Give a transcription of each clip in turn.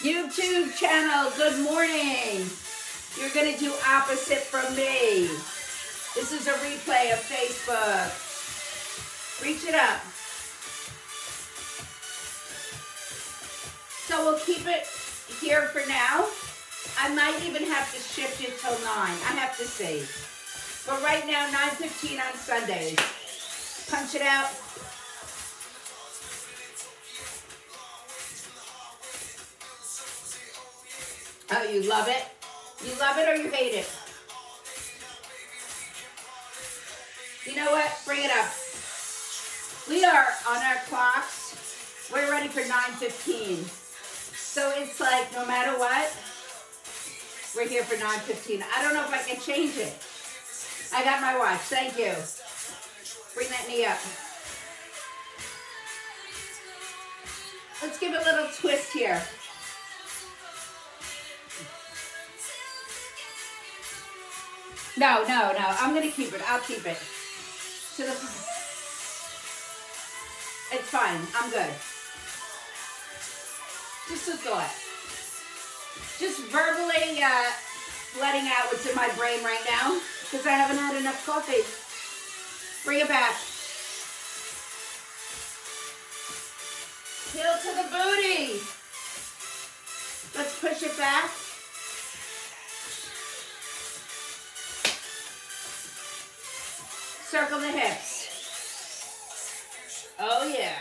YouTube channel, good morning. You're gonna do opposite from me. This is a replay of Facebook. Reach it up. So we'll keep it here for now. I might even have to shift it till 9. I have to see. But right now, 9.15 on Sundays. Punch it out. Oh, you love it? You love it or you hate it? You know what? Bring it up. We are on our clocks. We're ready for 9.15. So it's like no matter what, we're here for 9.15. I don't know if I can change it. I got my watch. Thank you. Bring that knee up. Let's give it a little twist here. No, no, no. I'm going to keep it. I'll keep it. To the... It's fine. I'm good. Just a thought. Just verbally uh, letting out what's in my brain right now because I haven't had enough coffee. Bring it back. Heel to the booty. Let's push it back. Circle the hips. Oh yeah.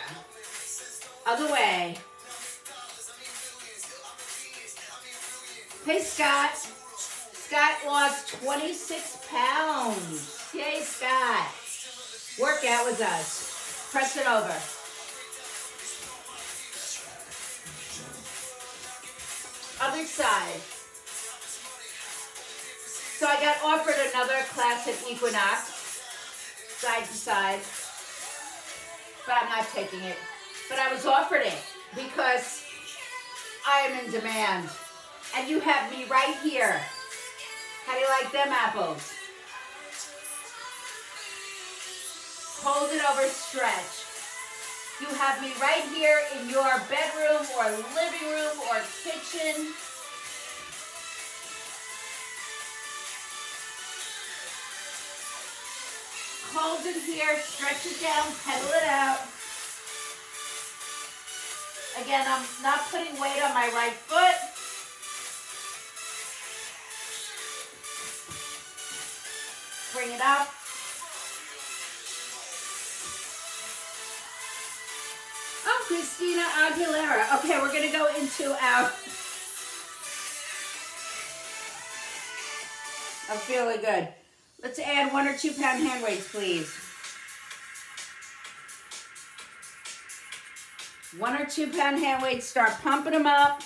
Other way. Hey Scott. Scott lost 26 pounds. Yay, Scott. Workout with us. Press it over. Other side. So I got offered another class at Equinox side to side, but I'm not taking it. But I was offered it because I am in demand. And you have me right here. How do you like them apples? Hold it over stretch. You have me right here in your bedroom or living room or kitchen. Hold it here, stretch it down, pedal it out. Again, I'm not putting weight on my right foot. Bring it up. Oh, Christina Aguilera. Okay, we're to go into our... I'm feeling good. Let's add one or two pound hand weights, please. One or two pound hand weights, start pumping them up.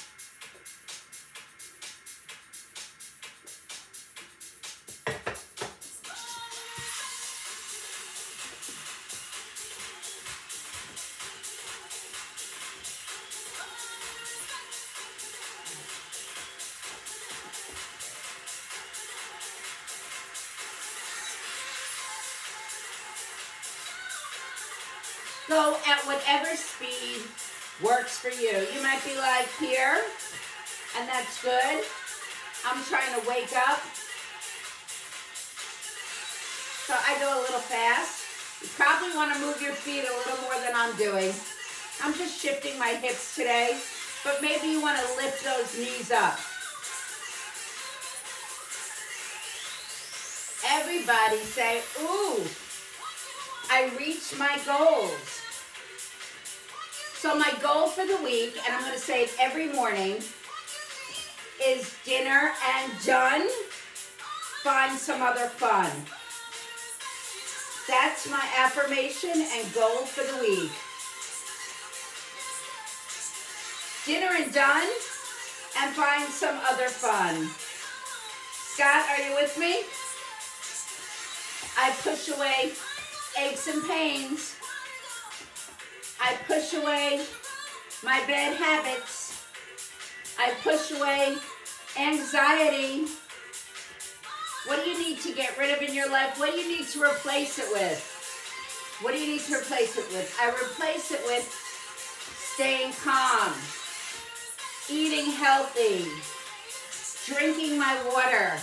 You. You might be like here, and that's good. I'm trying to wake up. So I go a little fast. You probably want to move your feet a little more than I'm doing. I'm just shifting my hips today, but maybe you want to lift those knees up. Everybody say, ooh, I reached my goals. So my goal for the week, and I'm going to say it every morning, is dinner and done. Find some other fun. That's my affirmation and goal for the week. Dinner and done, and find some other fun. Scott, are you with me? I push away aches and pains. I push away my bad habits. I push away anxiety. What do you need to get rid of in your life? What do you need to replace it with? What do you need to replace it with? I replace it with staying calm, eating healthy, drinking my water.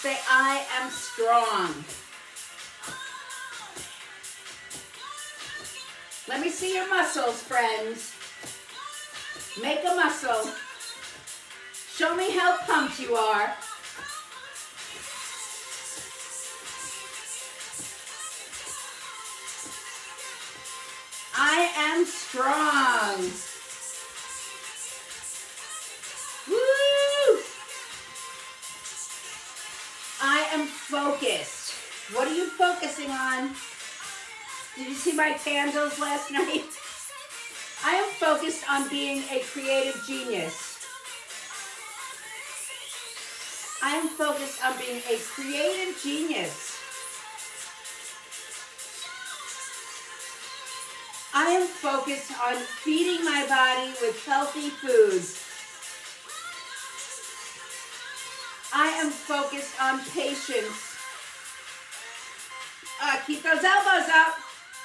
Say, I am strong. Let me see your muscles, friends. Make a muscle. Show me how pumped you are. I am strong. Woo! I am focused. What are you focusing on? Did you see my candles last night? I am focused on being a creative genius. I am focused on being a creative genius. I am focused on feeding my body with healthy foods. I am focused on patience. Uh, keep those elbows up.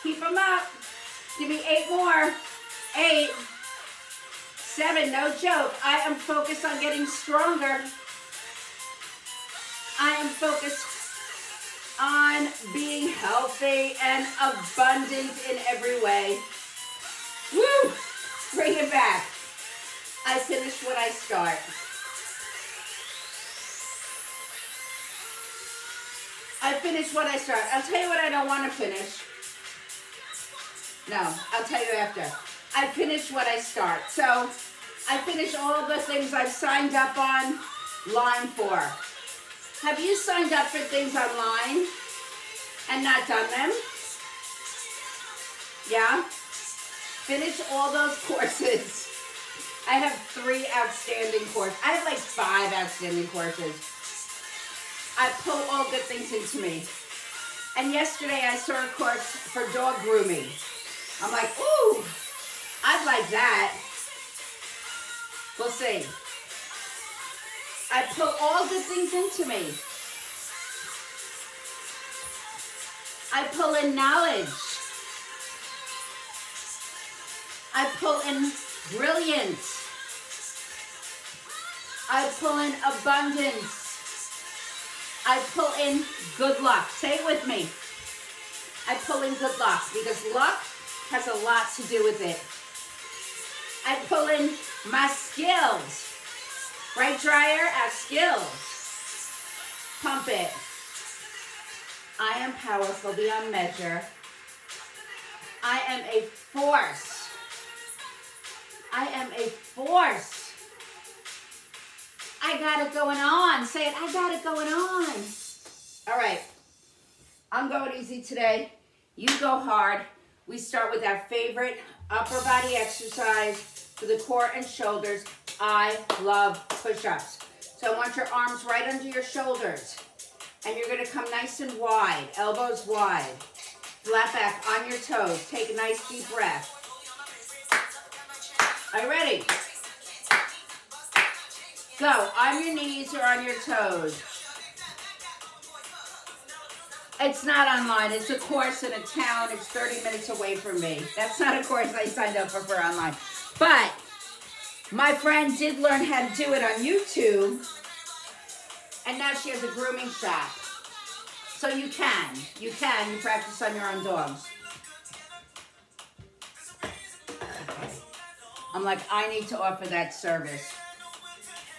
Keep them up. Give me eight more. Eight. Seven, no joke. I am focused on getting stronger. I am focused on being healthy and abundant in every way. Woo! Bring it back. I finish what I start. I finish what I start. I'll tell you what I don't want to finish. No, I'll tell you after. I finish what I start. So I finish all the things I've signed up on line for. Have you signed up for things online and not done them? Yeah? Finish all those courses. I have three outstanding courses. I have like five outstanding courses. I pull all good things into me. And yesterday I saw a course for dog grooming. I'm like, ooh, I'd like that. We'll see. I put all good things into me. I pull in knowledge. I pull in brilliance. I pull in abundance. I pull in good luck. Say it with me. I pull in good luck because luck has a lot to do with it. I pull in my skills. Right dryer, have skills. Pump it. I am powerful beyond measure. I am a force. I am a force. I got it going on. Say it, I got it going on. All right. I'm going easy today. You go hard. We start with our favorite upper body exercise for the core and shoulders. I love push-ups. So I want your arms right under your shoulders. And you're gonna come nice and wide, elbows wide. Flat back on your toes. Take a nice deep breath. Are you ready? Go, on your knees or on your toes. It's not online. It's a course in a town. It's 30 minutes away from me. That's not a course I signed up for for online. But my friend did learn how to do it on YouTube. And now she has a grooming shop. So you can. You can. You practice on your own dogs. I'm like, I need to offer that service.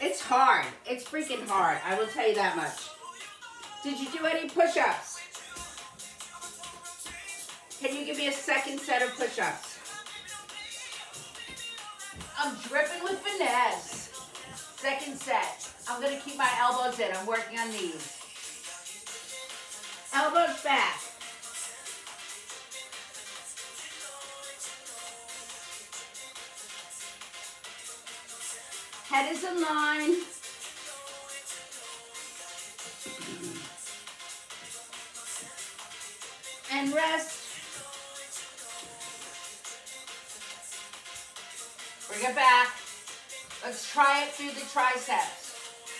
It's hard. It's freaking hard. I will tell you that much. Did you do any push-ups? Can you give me a second set of push-ups? I'm dripping with finesse. Second set. I'm going to keep my elbows in. I'm working on these. Elbows back. Head is in line. And rest. Bring it back. Let's try it through the triceps.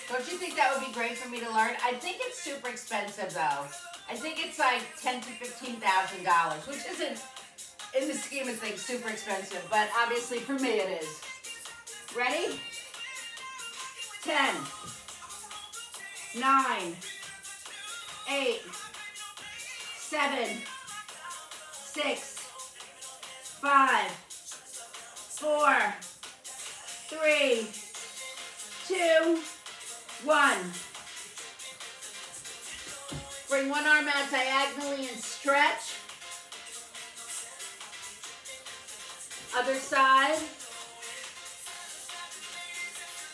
Don't you think that would be great for me to learn? I think it's super expensive though. I think it's like ten to fifteen thousand dollars, which isn't in the scheme of things, super expensive, but obviously for me it is. Ready? 10, 9, 8, 7, 6, 5, 4, 3, 2, 1. Bring one arm out diagonally and stretch. Other side.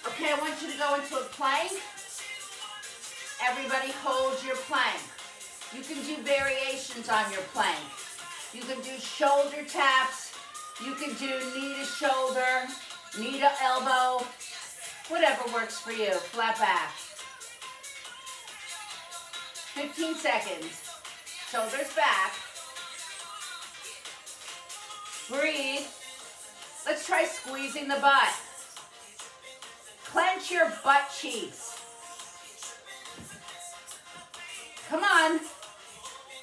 Okay, I want you to go into a plank. Everybody hold your plank. You can do variations on your plank. You can do shoulder taps. You can do knee to shoulder, knee to elbow, whatever works for you, flat back. 15 seconds. Shoulders back. Breathe. Let's try squeezing the butt. Clench your butt cheeks. Come on.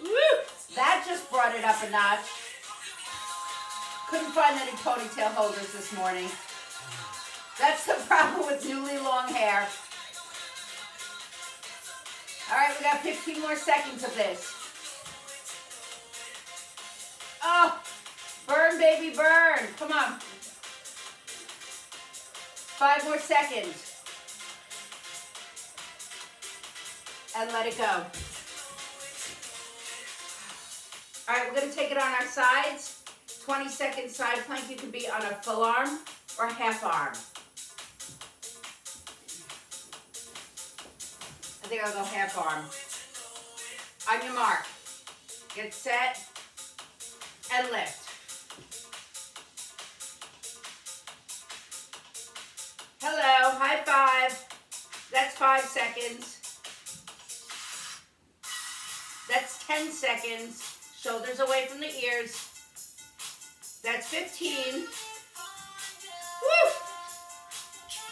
Woo! That just brought it up a notch. Couldn't find any ponytail holders this morning. That's the problem with newly long hair. All right, we got 15 more seconds of this. Oh, burn, baby, burn. Come on. Five more seconds. And let it go. All right, we're gonna take it on our sides. 20 second side plank. You can be on a full arm or half arm. I think I'll go half arm. On your mark. Get set and lift. Hello, high five. That's five seconds. That's 10 seconds. Shoulders away from the ears. That's 15. Woo!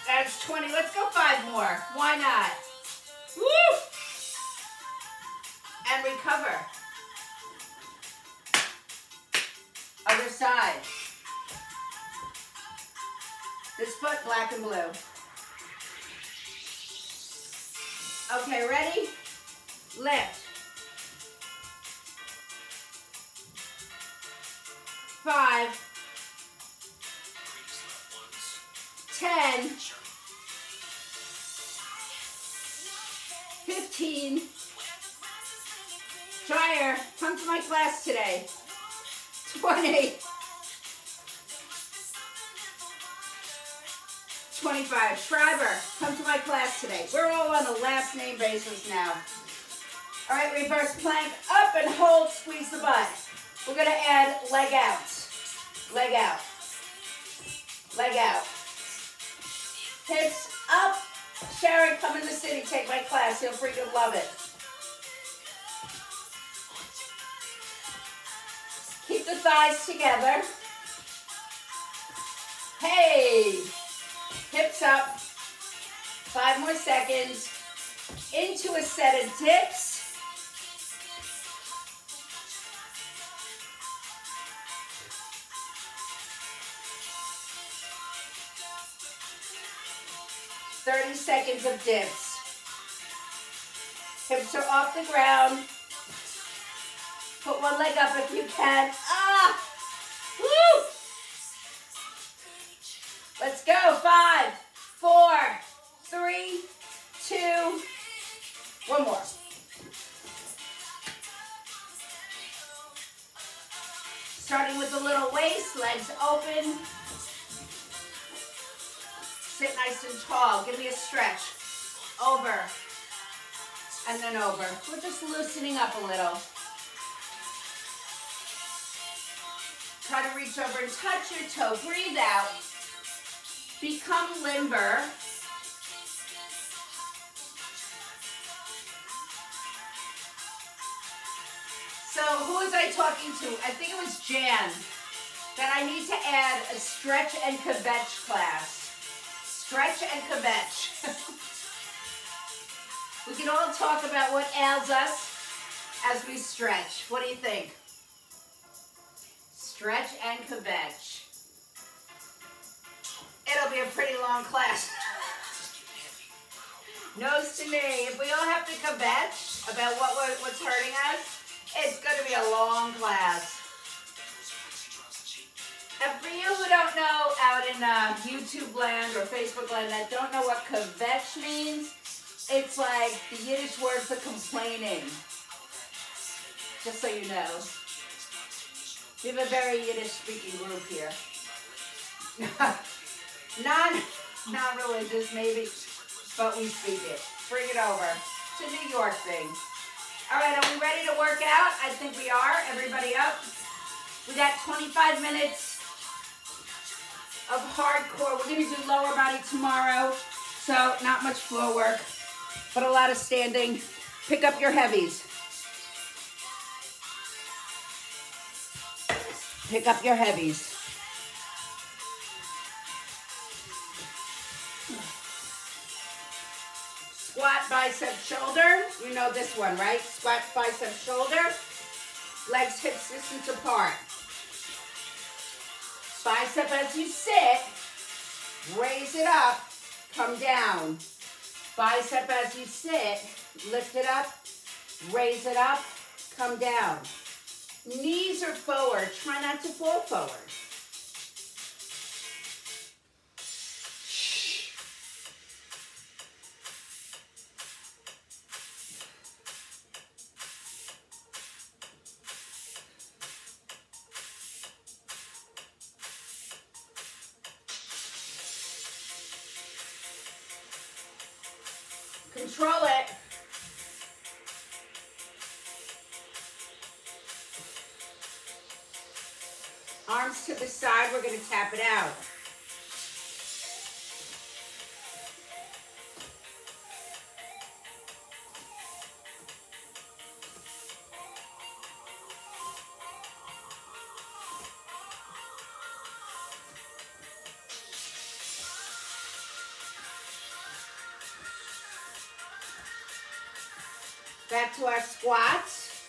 That's 20. Let's go five more. Why not? Woo! And recover. Other side. This foot, black and blue. Okay, ready? Lift. Five. Ten. 15. Dryer, come to my class today. 20. 25. Schreiber, come to my class today. We're all on a last name basis now. All right, reverse plank, up and hold, squeeze the butt. We're gonna add leg out. Leg out. Leg out. Hips up, Sharon, come in the city, take my class. You'll freaking love it. Keep the thighs together. Hey, hips up. Five more seconds. Into a set of dips. Thirty seconds of dips. Hips are off the ground. Put one leg up if you can. Ah! Woo! Let's go. Five, four, three, two, one more. Starting with the little waist, legs open. Sit nice and tall. Give me a stretch. Over. And then over. We're just loosening up a little. Try to reach over and touch your toe. Breathe out. Become limber. So who was I talking to? I think it was Jan. That I need to add a stretch and kvetch class. Stretch and kvetch. we can all talk about what ails us as we stretch. What do you think? Stretch and kvetch. It'll be a pretty long class. Nose to knee. If we all have to kvetch about what what's hurting us, it's going to be a long class. And for you who don't know out in uh, YouTube land or Facebook land that don't know what kvetch means, it's like the Yiddish word for complaining. Just so you know. We have a very Yiddish speaking group here. non, non-religious maybe, but we speak it. Bring it over. It's a New York thing. All right, are we ready to work out? I think we are. Everybody up? We got 25 minutes of hardcore. We're going to do lower body tomorrow, so not much floor work, but a lot of standing. Pick up your heavies. Pick up your heavies. Squat, bicep, shoulder. You know this one, right? Squat, bicep, shoulder. Legs, hips distance apart. Bicep as you sit. Raise it up. Come down. Bicep as you sit. Lift it up. Raise it up. Come down. Knees are forward. Try not to fall forward. Control it. Arms to the side, we're gonna tap it out. To our squats.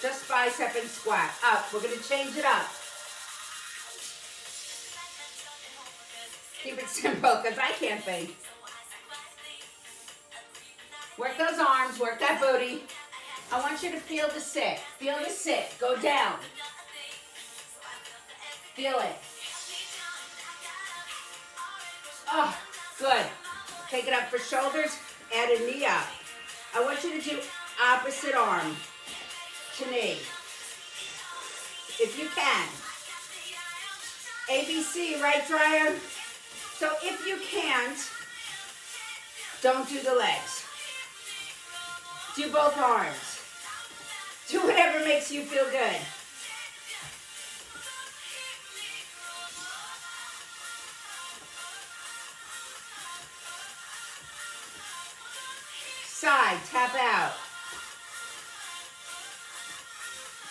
Just bicep and squat. Up. We're going to change it up. Keep it simple because I can't think. Work those arms. Work that booty. I want you to feel the sit. Feel the sit. Go down. Feel it. Oh, good. Take it up for shoulders. Add a knee up. I want you to do opposite arm to knee. If you can. ABC, right dryer? So if you can't, don't do the legs. Do both arms. Do whatever makes you feel good. Tap out.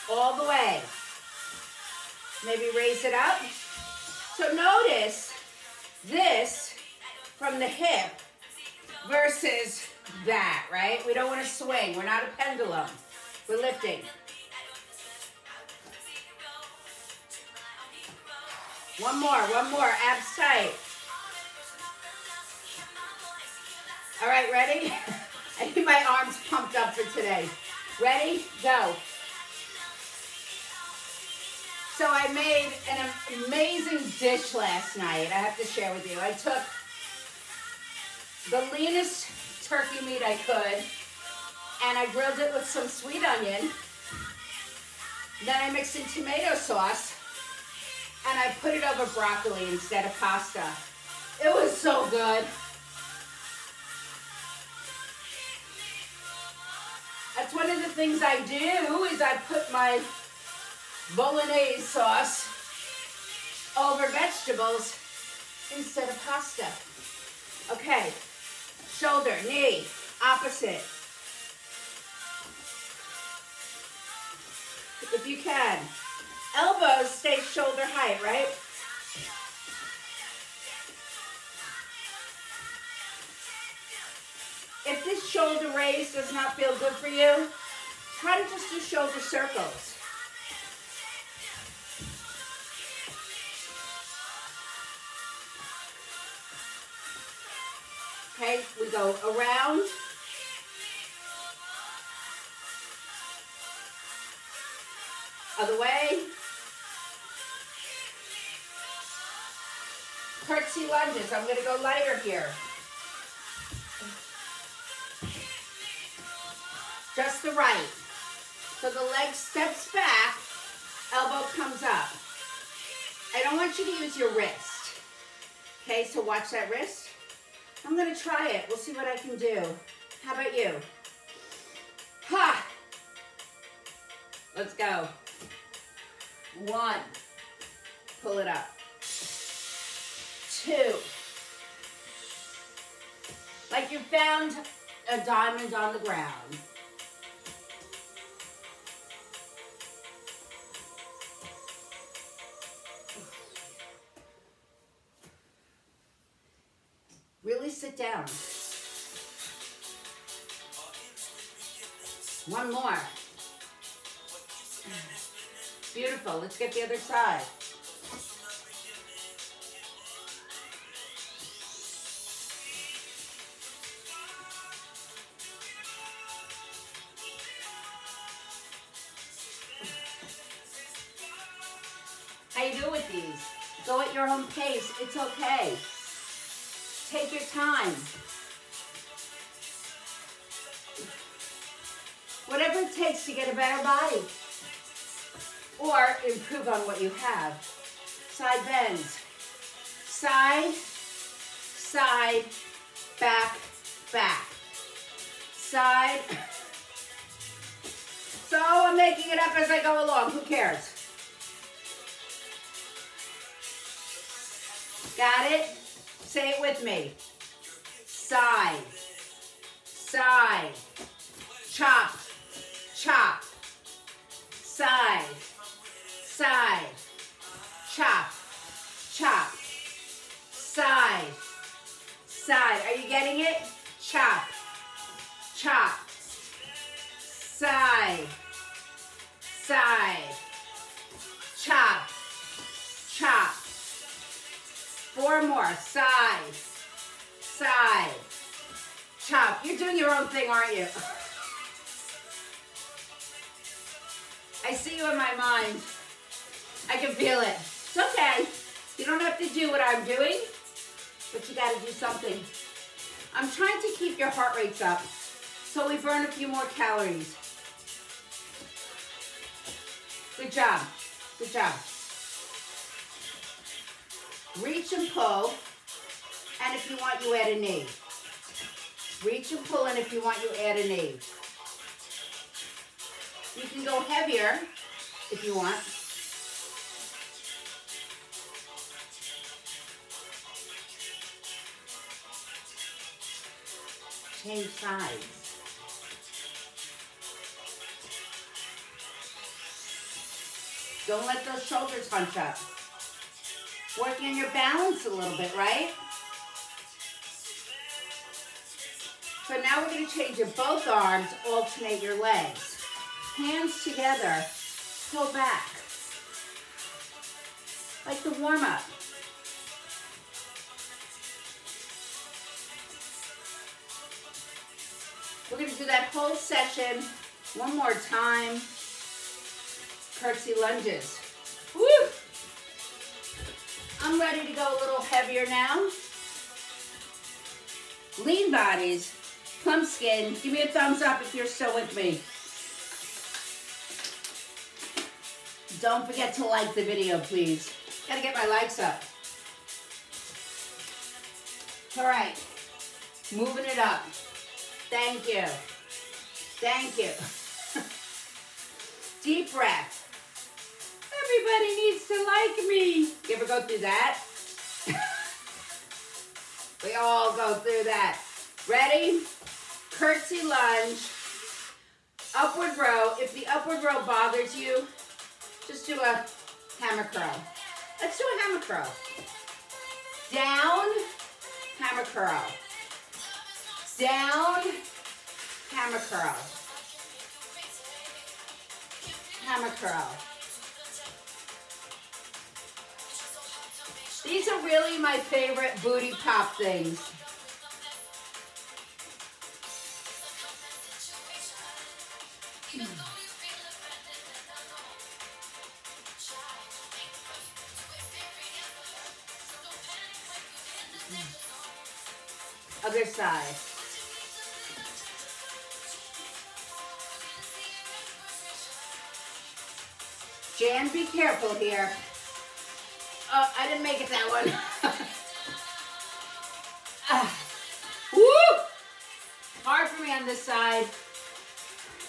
All the way. Maybe raise it up. So notice this from the hip versus that, right? We don't want to swing. We're not a pendulum. We're lifting. One more, one more. Abs tight. All right, ready? I need my arms pumped up for today. Ready? Go. So I made an amazing dish last night. I have to share with you. I took the leanest turkey meat I could and I grilled it with some sweet onion. Then I mixed in tomato sauce and I put it over broccoli instead of pasta. It was so good. That's one of the things I do is I put my bolognese sauce over vegetables instead of pasta. Okay, shoulder, knee, opposite. If you can. Elbows stay shoulder height, right? If this shoulder raise does not feel good for you, try to just do shoulder circles. Okay, we go around. Other way. Curtsy lunges. I'm going to go lighter here. Just the right. So the leg steps back, elbow comes up. I don't want you to use your wrist. Okay, so watch that wrist. I'm gonna try it. We'll see what I can do. How about you? Ha! Let's go. One. Pull it up. Two. Like you found a diamond on the ground. Sit down. One more. Beautiful. Let's get the other side. How you do with these? Go at your own pace. It's okay. Take your time. Whatever it takes to get a better body or improve on what you have. Side bends. Side, side, back, back. Side. So I'm making it up as I go along. Who cares? Got it? Say it with me. Side, side, chop, chop, side, side, chop, chop, side, side. Are you getting it? Chop, chop, side, side, Four more. Side, side, chop. You're doing your own thing, aren't you? I see you in my mind. I can feel it. It's okay. You don't have to do what I'm doing, but you got to do something. I'm trying to keep your heart rates up so we burn a few more calories. Good job. Good job. Reach and pull. And if you want, you add a knee. Reach and pull, and if you want, you add a knee. You can go heavier if you want. Change sides. Don't let those shoulders hunch up. Working on your balance a little bit, right? So now we're going to change it. Both arms alternate your legs. Hands together, pull back. Like the warm up. We're going to do that whole session one more time. Curtsy lunges. Woo! I'm ready to go a little heavier now. Lean bodies, plump skin. Give me a thumbs up if you're still with me. Don't forget to like the video, please. Gotta get my likes up. All right, moving it up. Thank you. Thank you. Deep breath. Everybody needs to like me. You ever go through that? we all go through that. Ready? Curtsy lunge. Upward row. If the upward row bothers you, just do a hammer curl. Let's do a hammer curl. Down, hammer curl. Down, hammer curl. Hammer curl. These are really my favorite booty pop things. Hmm. Other side. Jan, be careful here. Oh, I didn't make it that one. ah. Woo! Hard for me on this side.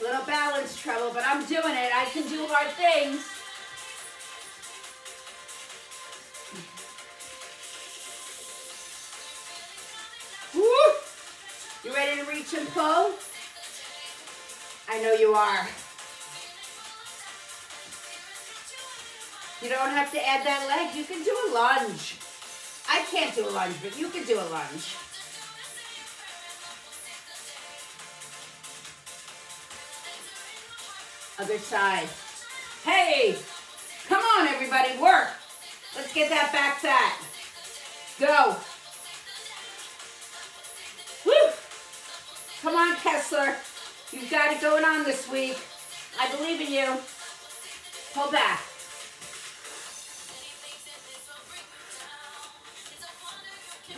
Little balance trouble, but I'm doing it. I can do hard things. Woo! You ready to reach and pull? I know you are. You don't have to add that leg. You can do a lunge. I can't do a lunge, but you can do a lunge. Other side. Hey, come on everybody, work. Let's get that back fat. Go. Woo. Come on, Kessler. You've got it going on this week. I believe in you. Pull back.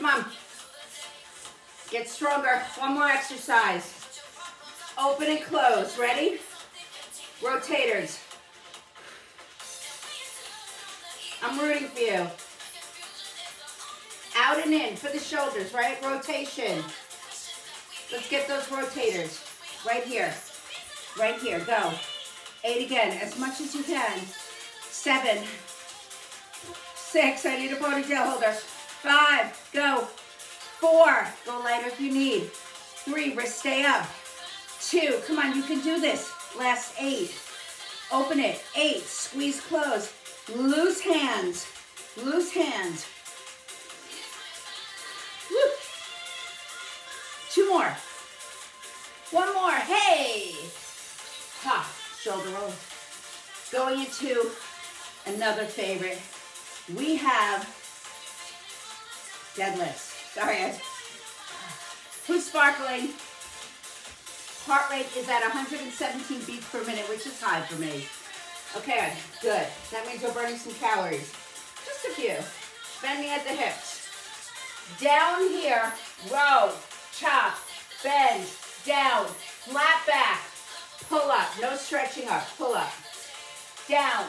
Come on. Get stronger. One more exercise. Open and close. Ready? Rotators. I'm rooting for you. Out and in for the shoulders, right? Rotation. Let's get those rotators. Right here. Right here. Go. Eight again. As much as you can. Seven. Six. I need a ponytail holder. Five. Go. Four. Go lighter if you need. Three. Wrist stay up. Two. Come on. You can do this. Last eight. Open it. Eight. Squeeze close. Loose hands. Loose hands. Woo. Two more. One more. Hey. Ha. Shoulder roll. Going into another favorite. We have deadlifts. Sorry. I, who's sparkling? Heart rate is at 117 beats per minute, which is high for me. Okay, good. That means we're burning some calories. Just a few. Bending at the hips. Down here, row, chop, bend, down, flat back, pull up. No stretching up, pull up. Down.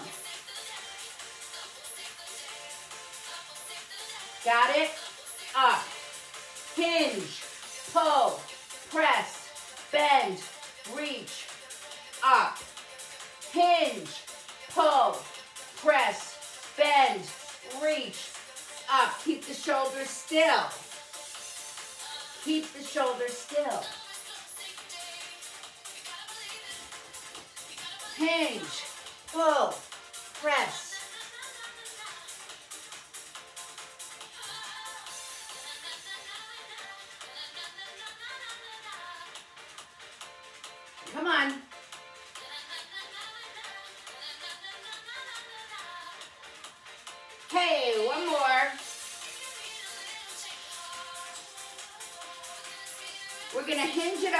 Got it? Up. Hinge, pull, press, bend, reach, up, hinge, pull, press, bend, reach, up. Keep the shoulders still. Keep the shoulders still. Hinge, pull, press.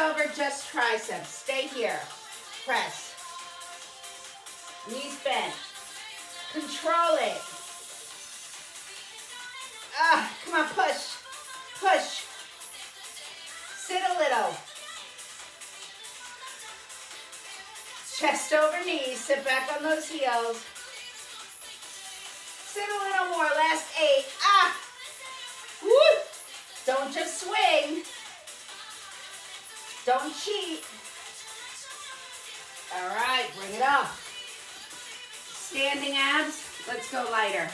Over just triceps. Stay here. Press. Knees bent. Control it. Ah, come on, push. Push. Sit a little. Chest over knees. Sit back on those heels. Sit a little more. Last eight. Ah. Woo. Don't just swing. Don't cheat. All right, bring it up. Standing abs. Let's go lighter.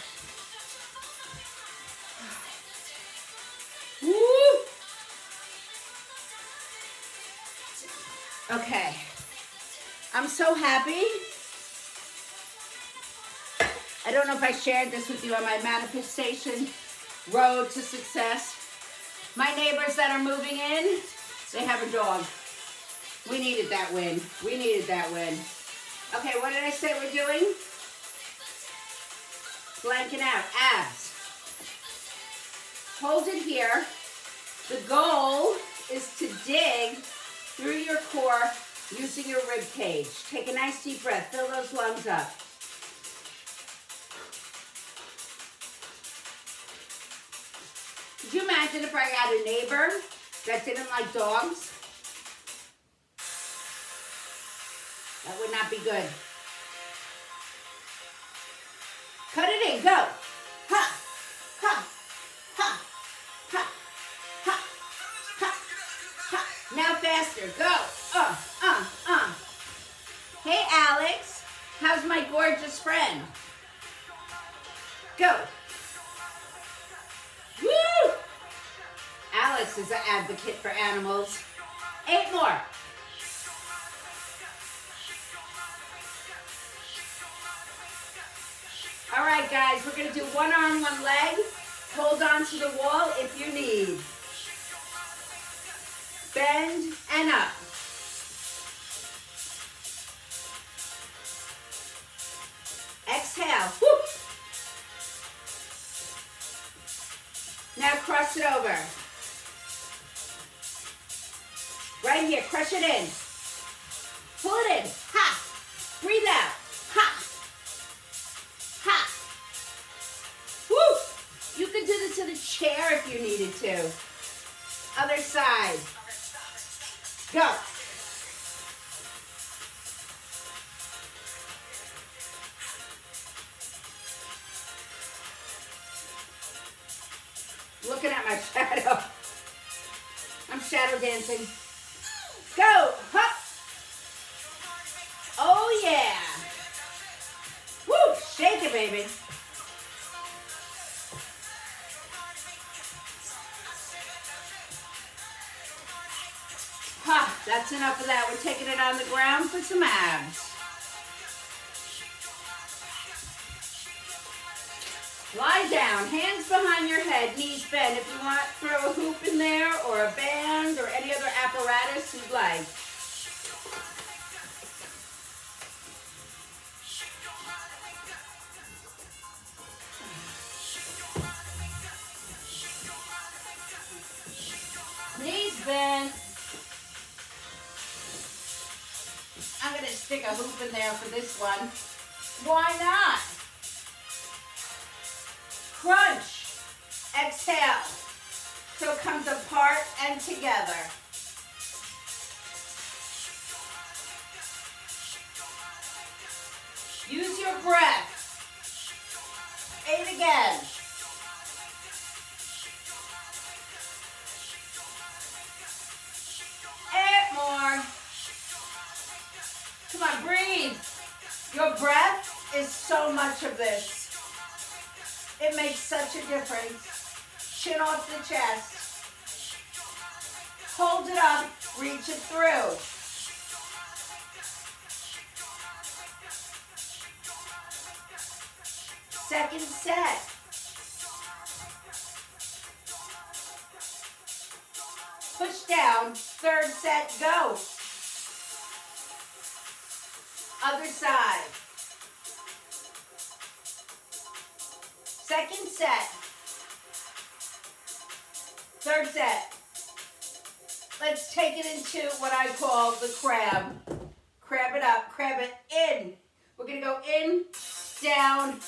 Woo. Okay. I'm so happy. I don't know if I shared this with you on my manifestation road to success. My neighbors that are moving in, they have a dog. We needed that win. We needed that win. Okay, what did I say we're doing? Blanking out. Abs. Hold it here. The goal is to dig through your core using your rib cage. Take a nice deep breath. Fill those lungs up. Could you imagine if I had a neighbor that didn't like dogs? That would not be good. Cut it in, go. Ha, ha, ha, ha, ha, ha, ha. Now faster, go. Uh, uh, uh. Hey, Alex. How's my gorgeous friend? Go. Alex is an advocate for animals. Eight more. All right, guys, we're gonna do one arm, one leg. Hold on to the wall if you need. Bend and up. Exhale. Woo. Now cross it over. Right here, crush it in. Pull it in. Ha! Breathe out. Ha! Ha! Woo! You could do this to the chair if you needed to. Other side. Go. That's enough of that. We're taking it on the ground for some abs. Lie down, hands behind your head, knees bent. If you want, throw a hoop in there or a band or any other apparatus you'd like. In there for this one. Why not? Crunch. Exhale. So it comes apart and together. Use your breath. Eight again. Eight more. Come on, breathe. Your breath is so much of this. It makes such a difference. Chin off the chest. Hold it up, reach it through. Second set. Push down, third set, go. Other side. Second set. Third set. Let's take it into what I call the crab. Crab it up, crab it in. We're gonna go in, down,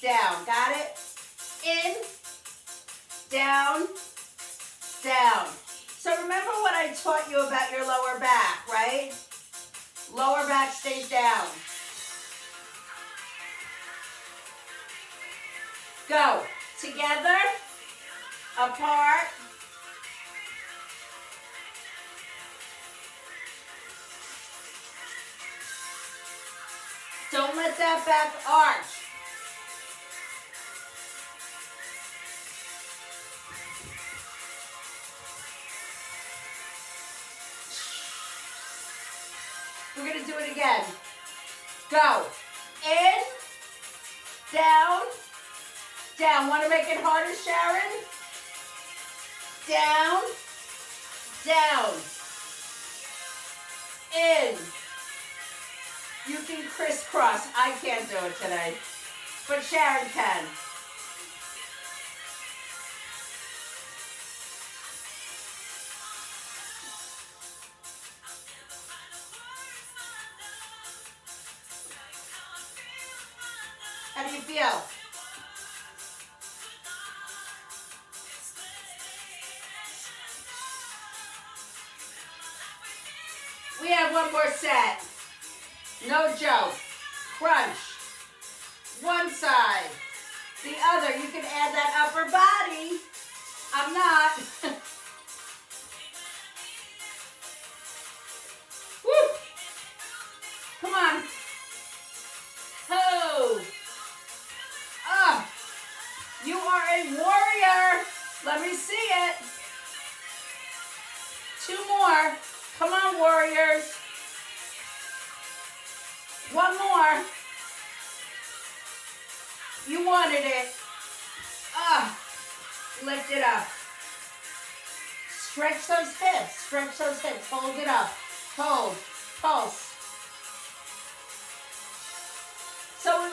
down. Got it? In, down, down. So remember what I taught you about your lower back, right? Lower back stays down. Go. Together, apart. Don't let that back arch. Again. Go. In, down, down. Want to make it harder, Sharon? Down, down, in. You can crisscross. I can't do it today, but Sharon can.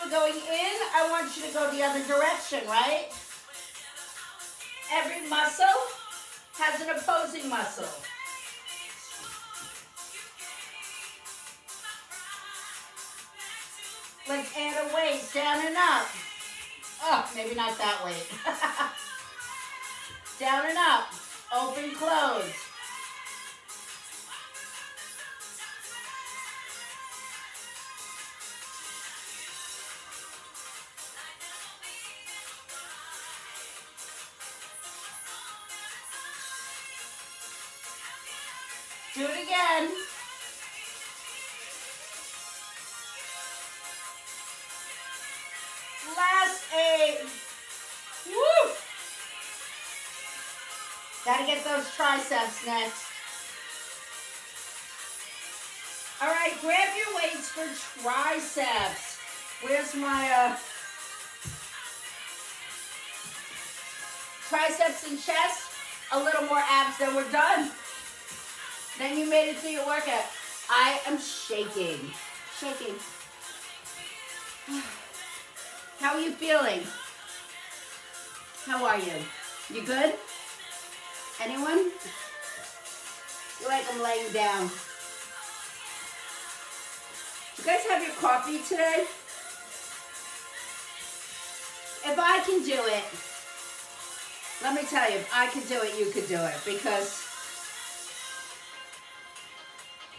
Going in. I want you to go the other direction, right? Every muscle has an opposing muscle. Let's add a weight down and up. Oh, maybe not that weight. down and up. Open, close. Triceps next. All right, grab your weights for triceps. Where's my uh, triceps and chest? A little more abs, then we're done. Then you made it through your workout. I am shaking, shaking. How are you feeling? How are you? You good? Anyone? Like I'm laying down. You guys have your coffee today? If I can do it, let me tell you, if I could do it, you could do it because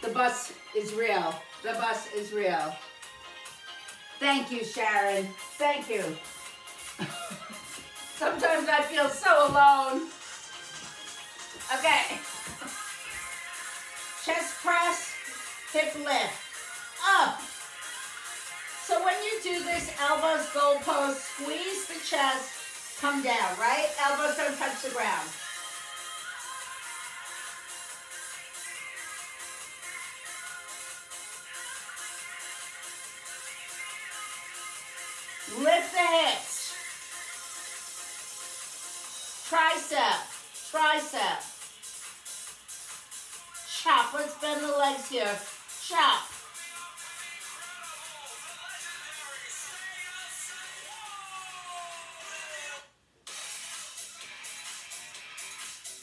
the bus is real. The bus is real. Thank you, Sharon. Thank you. Sometimes I feel so alone. Okay. Chest press, hip lift, up. So when you do this elbows goal pose, squeeze the chest, come down, right? Elbows don't touch the ground. Let's bend the legs here. Chop.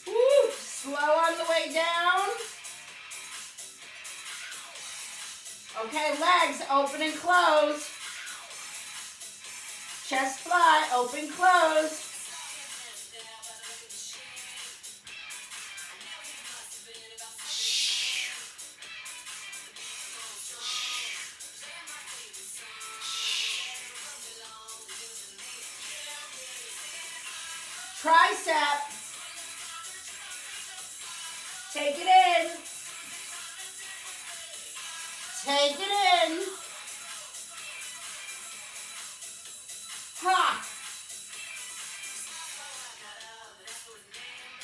Woo, slow on the way down. Okay, legs open and close. Chest fly, open, close. Tricep. Take it in. Take it in. Ha!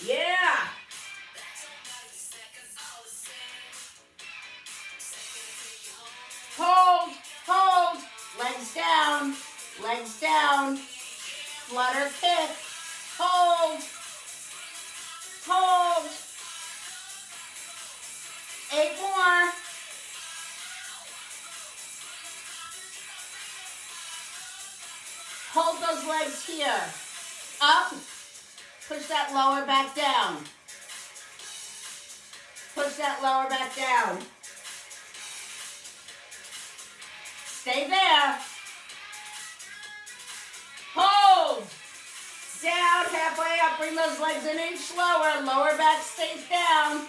Yeah! Hold, hold, legs down, legs down, flutter kick, hold, hold, eight more. Hold those legs here. Up. Push that lower back down. Push that lower back down. Stay there. Down, halfway up, bring those legs an inch lower. Lower back stays down.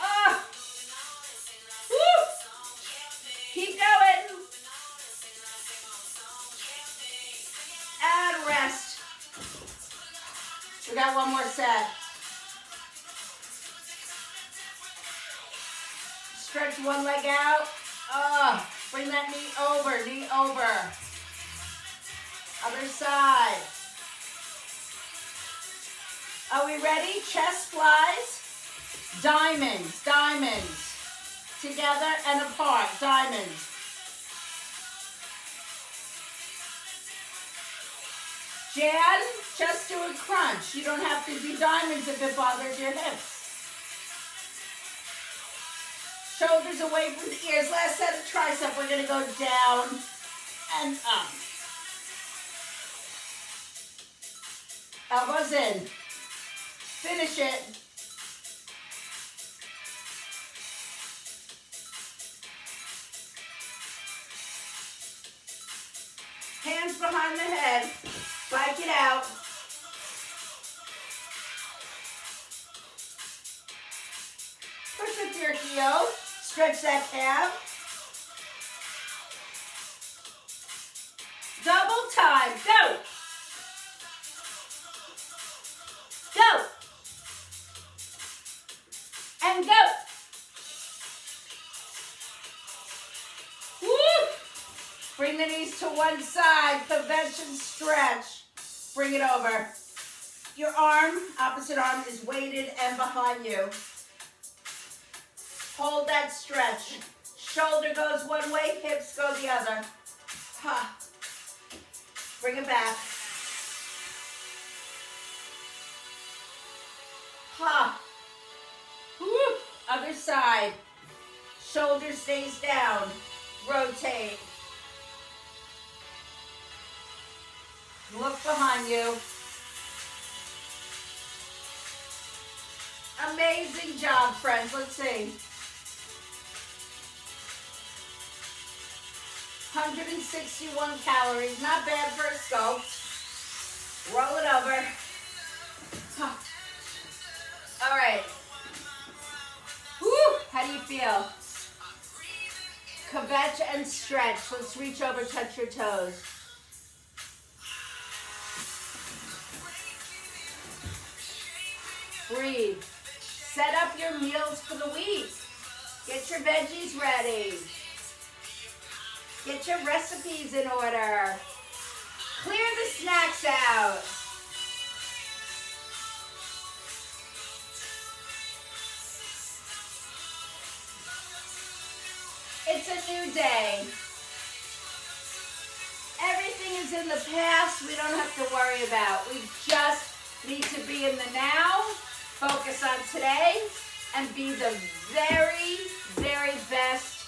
Oh. Woo. Keep going. Rest. We got one more set. Stretch one leg out. Oh, bring that knee over, knee over. Other side. Are we ready? Chest flies. Diamonds, diamonds. Together and apart, diamonds. Jan, just do a crunch. You don't have to do diamonds if it bothers your hips. Shoulders away from the ears. Last set of tricep. We're going to go down and up. Elbows in. Finish it. Hands behind the head. Bike it out. Push with your heel. Stretch that calf. Double time. Go. Go. To one side. Convention stretch. Bring it over. Your arm, opposite arm, is weighted and behind you. Hold that stretch. Shoulder goes one way, hips go the other. Ha. Bring it back. Ha. Woo. Other side. Shoulder stays down. Rotate. Look behind you. Amazing job, friends. Let's see. 161 calories. Not bad for a sculpt. Roll it over. All right. Woo! How do you feel? Kvetch and stretch. Let's reach over, touch your toes. Breathe. Set up your meals for the week. Get your veggies ready. Get your recipes in order. Clear the snacks out. It's a new day. Everything is in the past. We don't have to worry about. We just need to be in the now, focus on today, and be the very, very best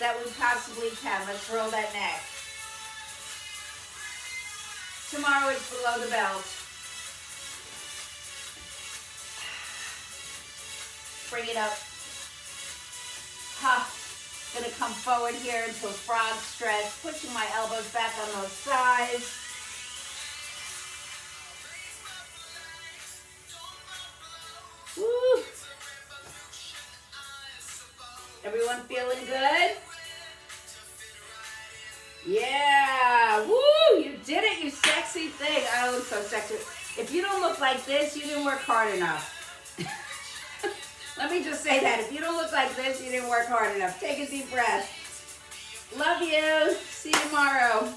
that we possibly can. Let's roll that neck. Tomorrow is below the belt. Bring it up. Ha. Gonna come forward here into a frog stretch, pushing my elbows back on those thighs. Everyone feeling good? Yeah, woo, you did it, you sexy thing. I look so sexy. If you don't look like this, you didn't work hard enough. Let me just say that. If you don't look like this, you didn't work hard enough. Take a deep breath. Love you. See you tomorrow.